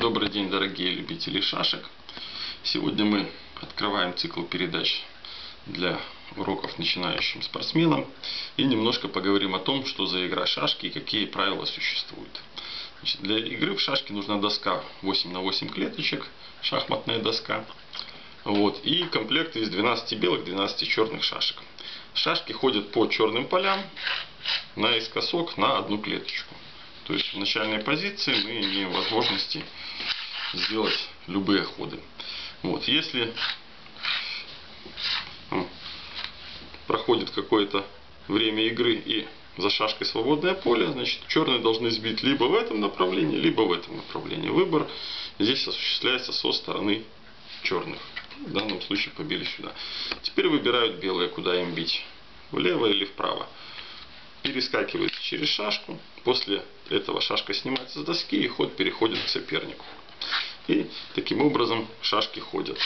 Добрый день, дорогие любители шашек. Сегодня мы открываем цикл передач для уроков начинающим спортсменам и немножко поговорим о том, что за игра шашки и какие правила существуют. Значит, для игры в шашки нужна доска 8 на 8 клеточек, шахматная доска. Вот, и комплект из 12 белых, 12 черных шашек. Шашки ходят по черным полям наискосок на одну клеточку. То есть в начальной позиции мы имеем возможности сделать любые ходы. Вот, если ну, проходит какое-то время игры и за шашкой свободное поле, значит черные должны сбить либо в этом направлении, либо в этом направлении. Выбор здесь осуществляется со стороны черных. В данном случае побили сюда. Теперь выбирают белые, куда им бить. Влево или вправо перескакивает через шашку. После этого шашка снимается с доски и ход переходит к сопернику. И таким образом шашки ходят.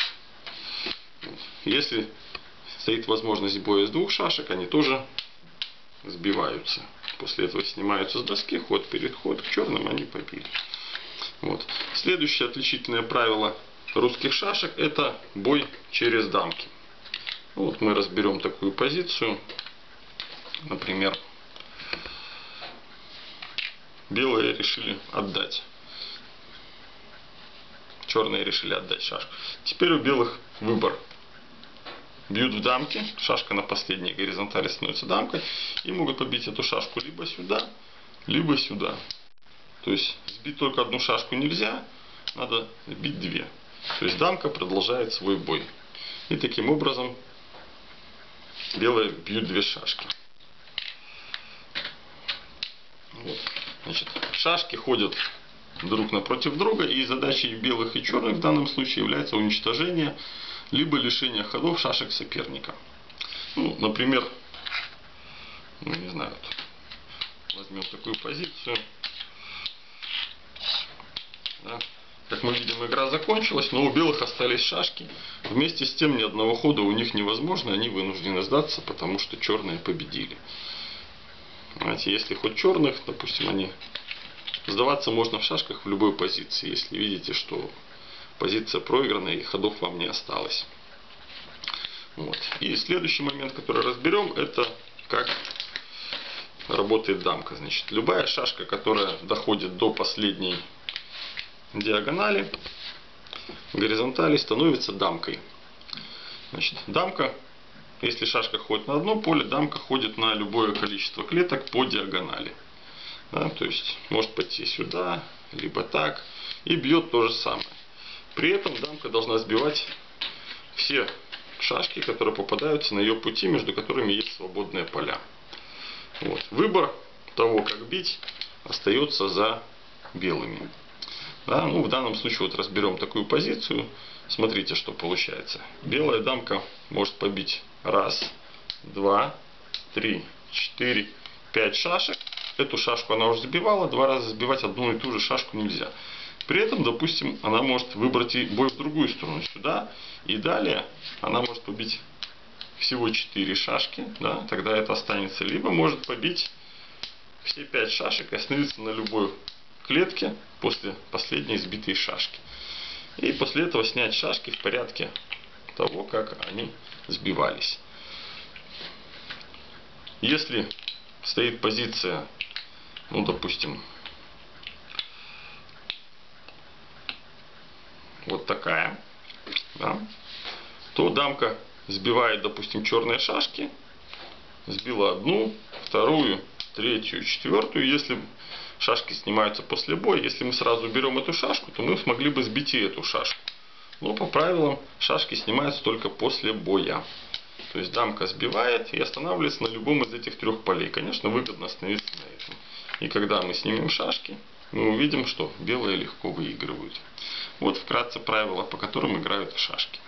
Если стоит возможность боя с двух шашек, они тоже сбиваются. После этого снимаются с доски, ход переход к черным, они побили. Вот. Следующее отличительное правило русских шашек это бой через дамки. Вот мы разберем такую позицию. Например, белые решили отдать. Черные решили отдать шашку. Теперь у белых выбор. Бьют в дамки, шашка на последней горизонтали становится дамкой, и могут побить эту шашку либо сюда, либо сюда. То есть сбить только одну шашку нельзя, надо бить две. То есть дамка продолжает свой бой. И таким образом белые бьют две шашки. Вот. Значит, шашки ходят друг напротив друга, и задачей белых и черных в данном случае является уничтожение либо лишение ходов шашек соперника. Ну, например, ну, не знаю, возьмем такую позицию. Да. Как мы видим, игра закончилась, но у белых остались шашки. Вместе с тем ни одного хода у них невозможно, они вынуждены сдаться, потому что черные победили. Знаете, если хоть черных, допустим, они сдаваться можно в шашках в любой позиции, если видите, что позиция проиграна и ходов вам не осталось. Вот. И следующий момент, который разберем, это как работает дамка. Значит, любая шашка, которая доходит до последней диагонали, горизонтали, становится дамкой. Значит, дамка если шашка ходит на одно поле, дамка ходит на любое количество клеток по диагонали. Да, то есть может пойти сюда, либо так. И бьет то же самое. При этом дамка должна сбивать все шашки, которые попадаются на ее пути, между которыми есть свободные поля. Вот. Выбор того, как бить, остается за белыми. Да, ну, в данном случае вот разберем такую позицию. Смотрите, что получается. Белая дамка может побить раз, два, три, четыре, пять шашек. Эту шашку она уже забивала, два раза забивать одну и ту же шашку нельзя. При этом, допустим, она может выбрать и бой в другую сторону, сюда. И далее она может побить всего 4 шашки, да, тогда это останется. Либо может побить все 5 шашек и остановиться на любой клетке после последней сбитой шашки. И после этого снять шашки в порядке того, как они сбивались. Если стоит позиция, ну допустим, вот такая, да, то дамка сбивает, допустим, черные шашки, сбила одну, вторую, третью, четвертую. Если шашки снимаются после боя, если мы сразу берем эту шашку, то мы смогли бы сбить и эту шашку. Но по правилам шашки снимаются только после боя. То есть дамка сбивает и останавливается на любом из этих трех полей. Конечно, выгодно остановиться на этом. И когда мы снимем шашки, мы увидим, что белые легко выигрывают. Вот вкратце правила, по которым играют в шашки.